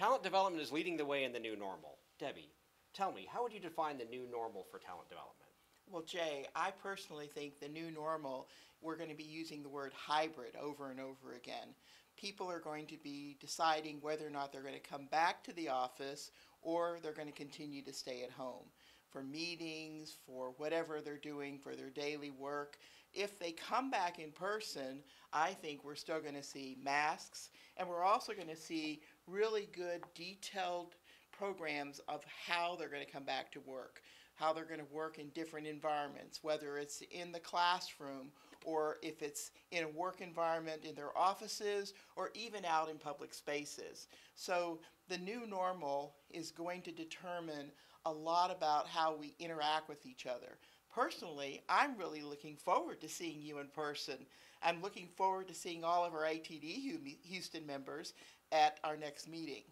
Talent development is leading the way in the new normal. Debbie, tell me, how would you define the new normal for talent development? Well, Jay, I personally think the new normal, we're going to be using the word hybrid over and over again. People are going to be deciding whether or not they're going to come back to the office or they're going to continue to stay at home for meetings, for whatever they're doing for their daily work. If they come back in person, I think we're still going to see masks and we're also going to see really good detailed programs of how they're going to come back to work, how they're going to work in different environments, whether it's in the classroom or if it's in a work environment in their offices or even out in public spaces. So the new normal is going to determine a lot about how we interact with each other. Personally, I'm really looking forward to seeing you in person. I'm looking forward to seeing all of our ATD Houston members at our next meeting.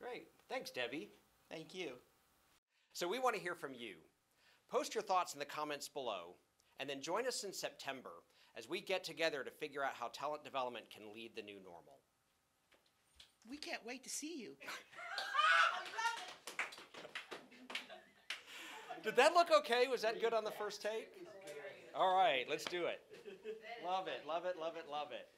Great. Thanks, Debbie. Thank you. So we want to hear from you. Post your thoughts in the comments below, and then join us in September as we get together to figure out how talent development can lead the new normal. We can't wait to see you. Did that look okay? Was that good on the first take? All right, let's do it. Love it, love it, love it, love it.